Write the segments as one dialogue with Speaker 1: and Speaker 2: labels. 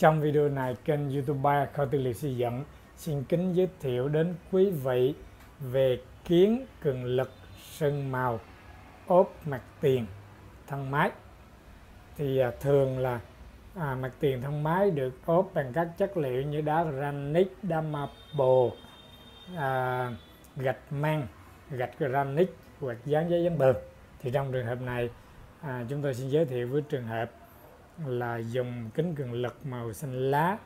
Speaker 1: Trong video này, kênh YouTube Kho Tư liệu xây dựng xin kính giới thiệu đến quý vị về kiến cường lực sơn màu ốp mặt tiền thân máy. Thì à, thường là à, mặt tiền thân máy được ốp bằng các chất liệu như đá granite, đá marble, à, gạch men, gạch granite hoặc dán giấy dán bờ. Thì trong trường hợp này à, chúng tôi xin giới thiệu với trường hợp là dùng kính cường lực màu xanh lá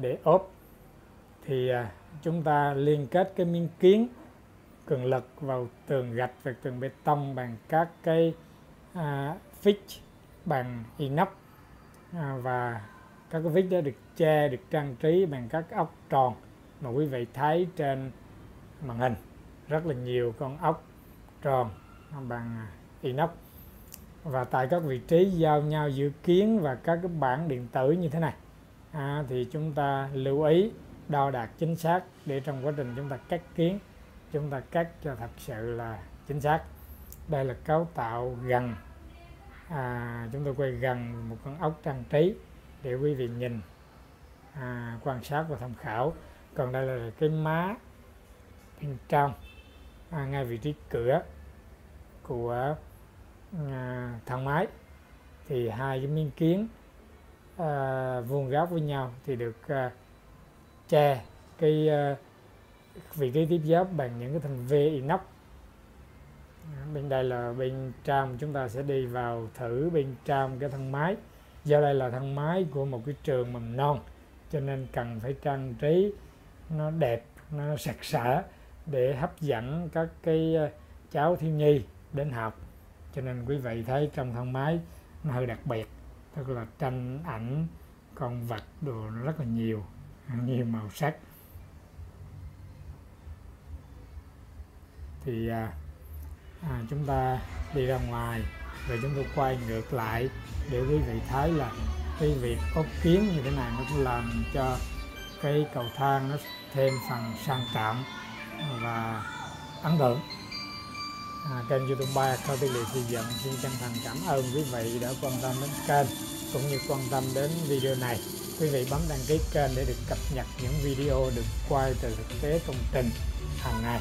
Speaker 1: để ốp. Thì à, chúng ta liên kết cái miếng kiến cường lực vào tường gạch và tường bê tông bằng các cái à, fix bằng inox à, và các cái fix đó được che được trang trí bằng các ốc tròn mà quý vị thấy trên màn hình. Rất là nhiều con ốc tròn bằng à, inox và tại các vị trí giao nhau dự kiến và các cái bảng điện tử như thế này. À, thì chúng ta lưu ý đo đạt chính xác để trong quá trình chúng ta cắt kiến chúng ta cắt cho thật sự là chính xác. Đây là cấu tạo gần. À, chúng tôi quay gần một con ốc trang trí để quý vị nhìn à, quan sát và tham khảo. Còn đây là cái má bên trong à, ngay vị trí cửa của à, thang máy. Thì hai cái miếng kiến à, vuông góc với nhau thì được à, che cái à, vị trí tiếp giáp bằng những cái thành V inox. Bên đây là bên trong chúng ta sẽ đi vào thử bên trong cái thân máy. Do đây là thân máy của một cái trường mầm non cho nên cần phải trang trí nó đẹp nó sạch sẽ để hấp dẫn các cái à, cháu thiếu nhi đến học cho nên quý vị thấy trong thân máy nó hơi đặc biệt tức là tranh ảnh con vật đồ rất là nhiều nhiều màu sắc. Thì à, à, chúng ta đi ra ngoài rồi chúng tôi quay ngược lại để quý vị thấy là cái việc ốp kiến như thế này nó cũng làm cho cái cầu thang nó thêm phần sang trọng và ấn tượng à, kênh youtube ba theo tư liệu xây dựng xin chân thành cảm ơn quý vị đã quan tâm đến kênh cũng như quan tâm đến video này. Quý vị bấm đăng ký kênh để được cập nhật những video được quay từ thực tế công trình hàng ngày.